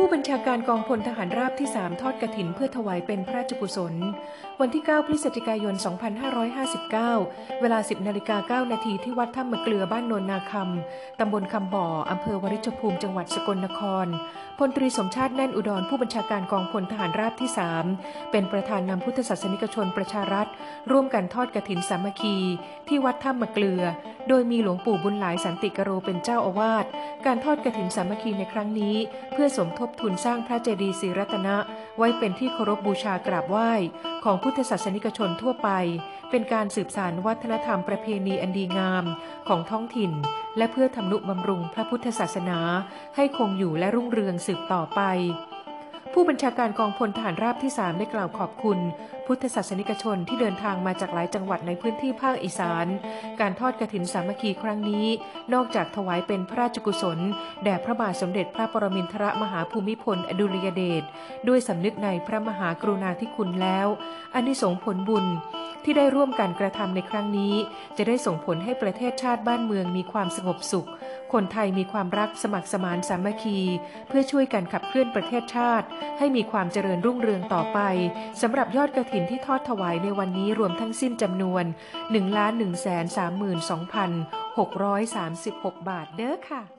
ผู้บัญชาการกองพลทหารราบที่3ทอดกระถินเพื่อถวายเป็นพระราชกุศล วันที่ 9 พฤศจิกายน 2559 เวลา 10นาฬิกา9นาทีที่วัดถ้ำมะเกลือบ้านโนนนาคำ ตำบลคำบ่อ อำเภอวริชภูมิจังหวัดสกลนคร พลตรีสมชาติแน่นอุดรผู้บัญชาการกองพลทหารราบที่ 3 เป็นประธานนำพุทธศาสนิกชนประชารัฐ ร่วมกันทอดกระถินสามัคคี ที่วัดถ้ำมะเกลือ โดยมีหลวงปู่บุญหลายสันติกโรเป็นเจ้าอาวาส การทอดกระถินสามัคคีในครั้งนี้ เพื่อสมทบทุนสร้างพระเจดีย์ศรีรัตนะ ไว้เป็นที่เคารพบูชากราบไหว้ของพุทธศาสนิกชนทั่วไป เป็นการสืบสานวัฒนธรรมประเพณีอันดีงามของท้องถิ่น และเพื่อทำนุบำรุงพระพุทธศาสนา ให้คงอยู่และรุ่งเรืองสืบต่อไป ผู้บัญชาการกองพลทหารราบที่ 3 ได้กล่าวขอบคุณ พุทธศาสนิกชนที่เดินทางมาจากหลายจังหวัดในพื้นที่ภาคอีสาน การทอดกระถินสามัคคีครั้งนี้ นอกจากถวายเป็นพระราชกุศล แด่พระบาทสมเด็จพระปรมินทรมหาภูมิพลอดุลยเดชด้วยสำนึกในพระมหากรุณาธิคุณแล้วอันนี้สงผลบุญ ที่ได้ร่วมกันกระทำในครั้งนี้ จะได้ส่งผลให้ประเทศชาติบ้านเมืองมีความสงบสุข คนไทยมีความรักสมัครสมานสามัคคี เพื่อช่วยกันขับเคลื่อนประเทศชาติ ให้มีความเจริญรุ่งเรืองต่อไปสำหรับยอดกระถินที่ทอดถวายในวันนี้รวมทั้งสิ้นจำนวน 1 1 3 2 6 3 6 บาทเด้อค่ะ